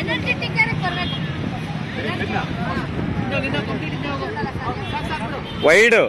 energetic ಆಗಿ wide